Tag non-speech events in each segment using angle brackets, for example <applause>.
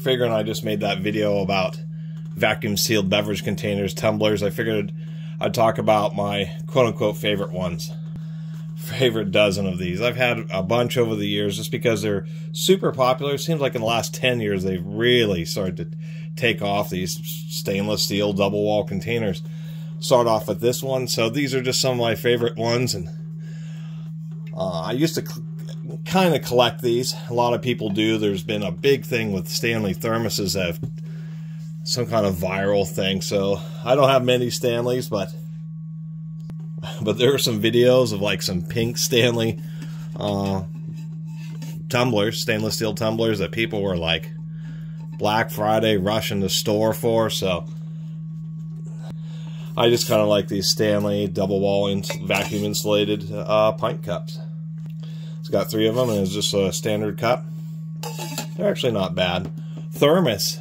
figuring I just made that video about vacuum sealed beverage containers, tumblers, I figured I'd talk about my quote unquote favorite ones. Favorite dozen of these. I've had a bunch over the years just because they're super popular. It seems like in the last 10 years they've really started to take off these stainless steel double wall containers. Start off with this one. So these are just some of my favorite ones. And uh, I used to kind of collect these. A lot of people do. There's been a big thing with Stanley thermoses that have some kind of viral thing. So I don't have many Stanleys, but but there are some videos of like some pink Stanley uh, tumblers, stainless steel tumblers that people were like Black Friday rushing the store for. So I just kind of like these Stanley double wall ins vacuum insulated uh, pint cups. Got three of them and it's just a standard cup. They're actually not bad. Thermos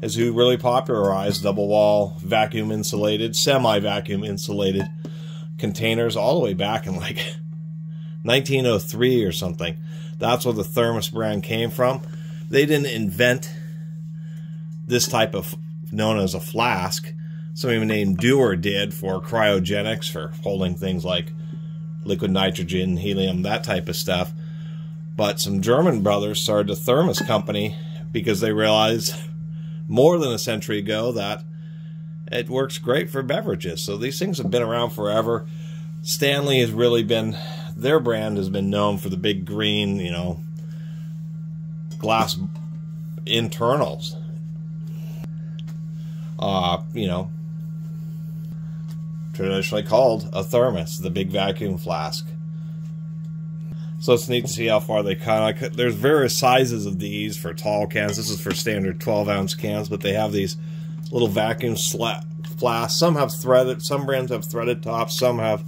is who really popularized double wall vacuum insulated, semi vacuum insulated containers all the way back in like <laughs> 1903 or something. That's where the Thermos brand came from. They didn't invent this type of known as a flask. Somebody named Dewar did for cryogenics for holding things like liquid nitrogen, helium, that type of stuff. But some German brothers started a Thermos company because they realized <laughs> more than a century ago that it works great for beverages. So these things have been around forever. Stanley has really been their brand has been known for the big green, you know, glass internals. Uh, you know, traditionally called a thermos, the big vacuum flask. So it's neat to see how far they kind of. There's various sizes of these for tall cans. This is for standard 12 ounce cans, but they have these little vacuum flasks. Some have threaded. Some brands have threaded tops. Some have,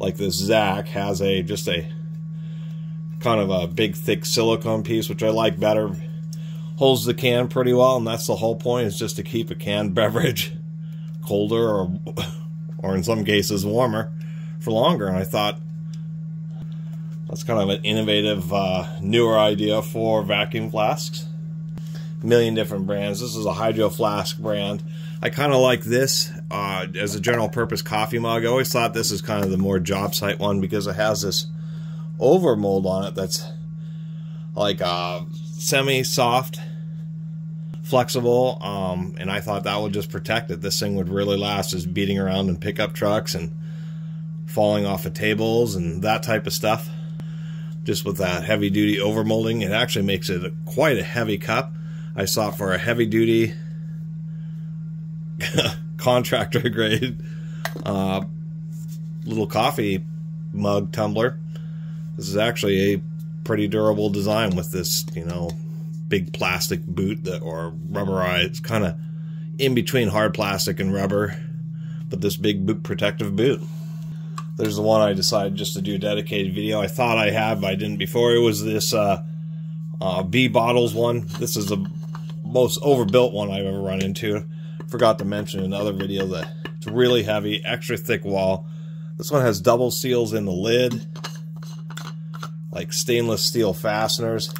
like this Zak has a just a kind of a big thick silicone piece, which I like better. Holds the can pretty well, and that's the whole point. Is just to keep a canned <laughs> beverage colder or, or in some cases warmer for longer. And I thought that's kind of an innovative, uh, newer idea for vacuum flasks. Million different brands. This is a Hydro Flask brand. I kind of like this uh, as a general purpose coffee mug. I always thought this is kind of the more job site one because it has this over mold on it that's like uh, semi soft, flexible, um, and I thought that would just protect it. This thing would really last as beating around in pickup trucks and falling off of tables and that type of stuff just with that heavy duty overmolding. It actually makes it a, quite a heavy cup. I saw for a heavy duty <laughs> contractor <laughs> grade uh, little coffee mug tumbler. This is actually a pretty durable design with this, you know, big plastic boot that or rubberized kind of in between hard plastic and rubber, but this big boot protective boot. There's the one I decided just to do a dedicated video. I thought I had, but I didn't before. It was this uh, uh, B Bottles one. This is the most overbuilt one I've ever run into. Forgot to mention in another video that it's really heavy, extra thick wall. This one has double seals in the lid, like stainless steel fasteners.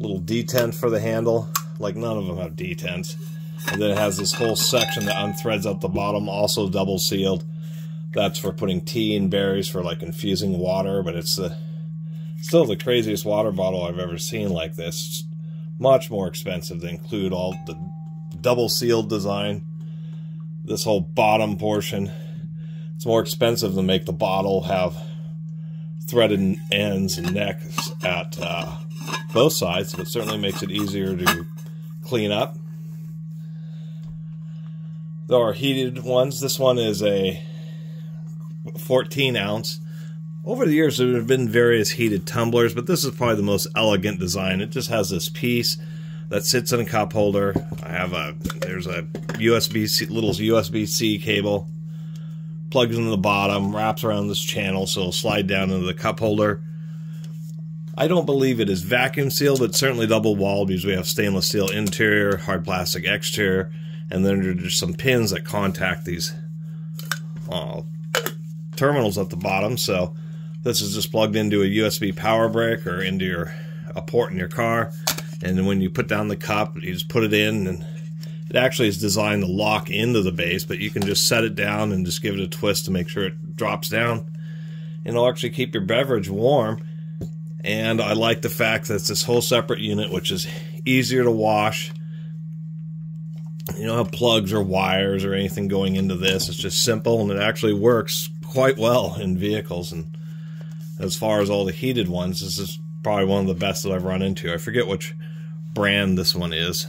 Little detent for the handle. Like none of them have detents. And then it has this whole section that unthreads up the bottom, also double sealed. That's for putting tea and berries for like infusing water, but it's the still the craziest water bottle I've ever seen like this. Much more expensive to include all the double sealed design. This whole bottom portion. It's more expensive to make the bottle have threaded ends and necks at uh, both sides, but certainly makes it easier to clean up. There are heated ones. This one is a 14 ounce. Over the years, there have been various heated tumblers, but this is probably the most elegant design. It just has this piece that sits in a cup holder. I have a there's a USB C, little USB C cable, plugs into the bottom, wraps around this channel, so it'll slide down into the cup holder. I don't believe it is vacuum sealed, but certainly double walled because we have stainless steel interior, hard plastic exterior, and then there's some pins that contact these uh, terminals at the bottom. So this is just plugged into a USB power brick or into your a port in your car. And then when you put down the cup, you just put it in and it actually is designed to lock into the base, but you can just set it down and just give it a twist to make sure it drops down. And it'll actually keep your beverage warm. And I like the fact that it's this whole separate unit, which is easier to wash. You don't have plugs or wires or anything going into this. It's just simple and it actually works quite well in vehicles. And as far as all the heated ones, this is probably one of the best that I've run into. I forget which brand this one is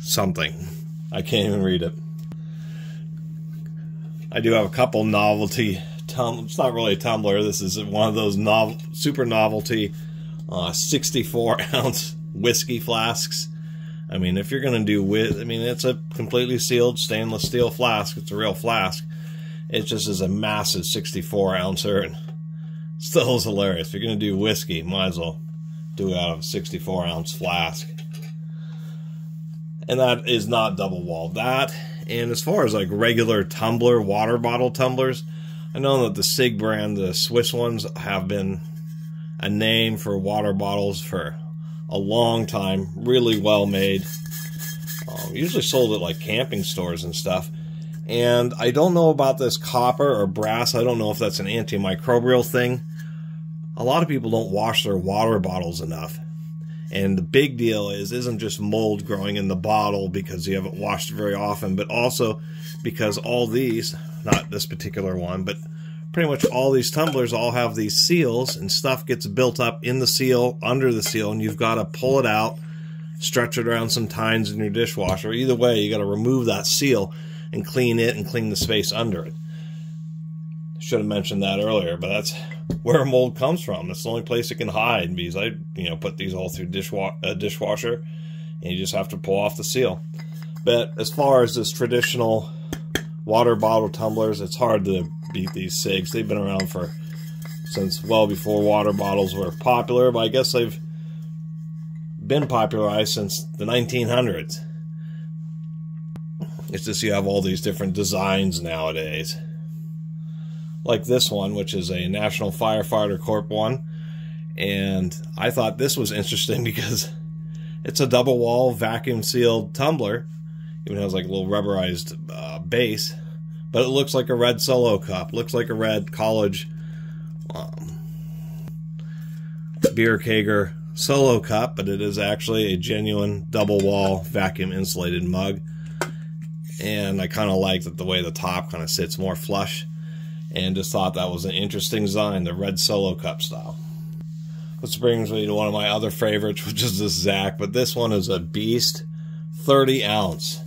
something. I can't even read it. I do have a couple novelty it's not really a tumbler. This is one of those novel super novelty uh, 64 <laughs> ounce whiskey flasks. I mean, if you're going to do with, I mean, it's a completely sealed stainless steel flask. It's a real flask. It just is a massive 64 ouncer and <laughs> still is hilarious. If you're going to do whiskey, might as well do it out of a 64 ounce flask and that is not double walled. That, and as far as like regular tumbler, water bottle tumblers, I know that the SIGG brand, the Swiss ones, have been a name for water bottles for a long time. Really well made. Um, usually sold at like camping stores and stuff. And I don't know about this copper or brass. I don't know if that's an antimicrobial thing. A lot of people don't wash their water bottles enough. And the big deal is isn't just mold growing in the bottle because you haven't washed very often, but also because all these, not this particular one, but pretty much all these tumblers all have these seals and stuff gets built up in the seal, under the seal, and you've got to pull it out, stretch it around some tines in your dishwasher. Either way, you got to remove that seal and clean it and clean the space under it. Should have mentioned that earlier, but that's where mold comes from. It's the only place it can hide because I, you know, put these all through dishwa- a dishwasher, and you just have to pull off the seal. But as far as this traditional water bottle tumblers, it's hard to beat these SIGGs. They've been around for since well before water bottles were popular, but I guess they've been popularized since the 1900s. It's just you have all these different designs nowadays like this one, which is a National Firefighter Corp one. And I thought this was interesting <laughs> because it's a double wall vacuum sealed tumbler. Even has like a little rubberized uh, base, but it looks like a red solo cup. Looks like a red college um, beer kegger solo cup, but it is actually a genuine double wall vacuum insulated mug. And I kind of like that the way the top kind of sits more flush and just thought that was an interesting design, the red solo cup style. Which brings me to one of my other favorites, <laughs> which is this Zak, but this one is a beast 30 ounce.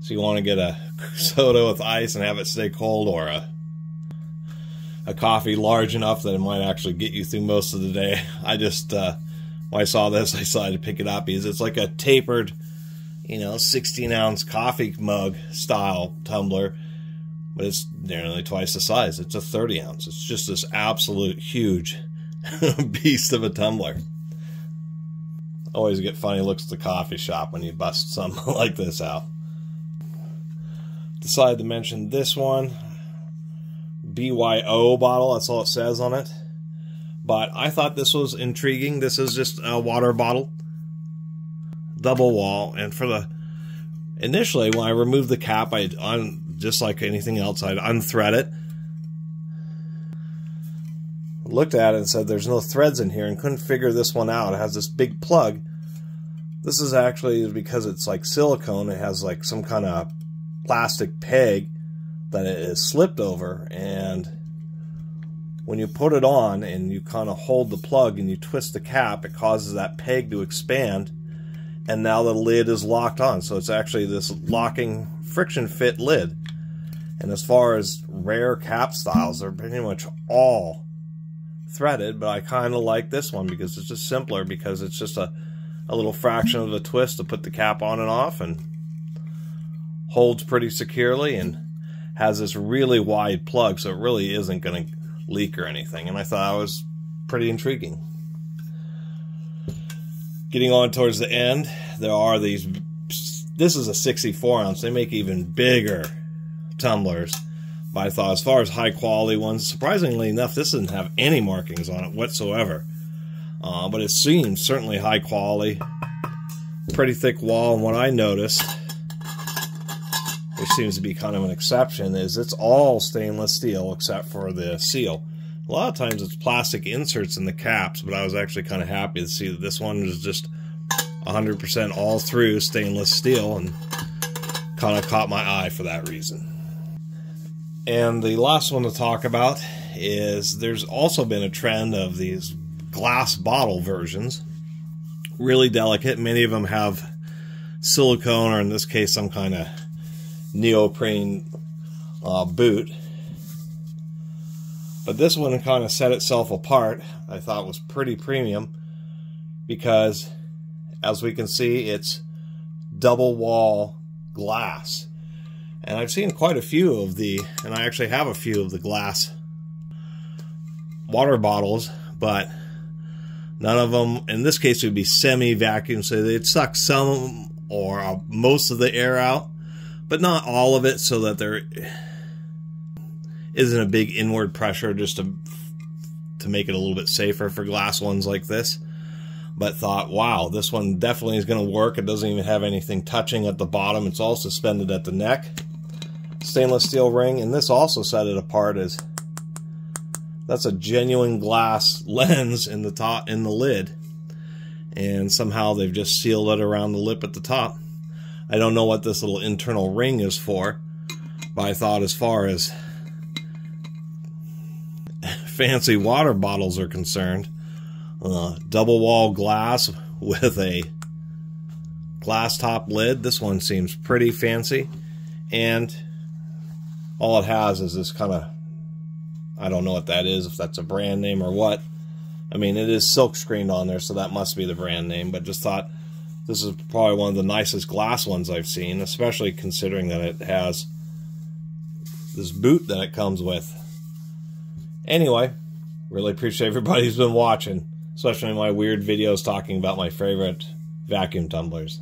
So you want to get a <laughs> soda with ice and have it stay cold or a a coffee large enough that it might actually get you through most of the day. <laughs> I just uh, when I saw this, I decided to pick it up because it's like a tapered, you know, 16 ounce coffee mug style tumbler but it's nearly twice the size. It's a 30 ounce. It's just this absolute huge <laughs> beast of a tumbler. Always get funny looks at the coffee shop when you bust something <laughs> like this out. Decided to mention this one. BYO bottle, that's all it says on it. But I thought this was intriguing. This is just a water bottle. Double wall. And for the... Initially, when I removed the cap, I un just like anything else. I'd unthread it. Looked at it and said there's no threads in here and couldn't figure this one out. It has this big plug. This is actually because it's like silicone. It has like some kind of plastic peg that it is slipped over and when you put it on and you kind of hold the plug and you twist the cap, it causes that peg to expand and now the lid is locked on. So it's actually this locking friction fit lid. And as far as rare cap styles, they're pretty much all threaded, but I kind of like this one because it's just simpler because it's just a, a little fraction of a twist to put the cap on and off and holds pretty securely and has this really wide plug so it really isn't going to leak or anything. And I thought that was pretty intriguing. Getting on towards the end, there are these. This is a 64 ounce. They make even bigger tumblers. But I thought, as far as high quality ones, surprisingly enough, this doesn't have any markings on it whatsoever. Uh, but it seems certainly high quality. Pretty thick wall, and what I noticed, which seems to be kind of an exception, is it's all stainless steel except for the seal. A lot of times it's plastic inserts in the caps, but I was actually kind of happy to see that this one is just 100% all through stainless steel and kind of caught my eye for that reason. And the last one to talk about is there's also been a trend of these glass bottle versions. Really delicate. Many of them have silicone, or in this case, some kind of neoprene uh, boot. But this one kind of set itself apart. I thought was pretty premium because, as we can see, it's double wall glass. And I've seen quite a few of the, and I actually have a few of the glass water bottles, but none of them, in this case, would be semi-vacuum, so they'd suck some or uh, most of the air out, but not all of it, so that there isn't a big inward pressure just to to make it a little bit safer for glass ones like this. But thought, wow, this one definitely is going to work. It doesn't even have anything touching at the bottom. It's all suspended at the neck stainless steel ring, and this also set it apart as that's a genuine glass <laughs> lens in the top in the lid, and somehow they've just sealed it around the lip at the top. I don't know what this little internal ring is for, but I thought as far as <laughs> fancy water bottles are concerned, uh, double wall glass with a glass top lid. This one seems pretty fancy, and all it has is this kind of I don't know what that is, if that's a brand name or what. I mean, it is silk screened on there, so that must be the brand name, but just thought this is probably one of the nicest glass ones I've seen, especially considering that it has this boot that it comes with. Anyway, really appreciate everybody who's been watching, especially my weird videos talking about my favorite vacuum tumblers.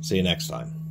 See you next time.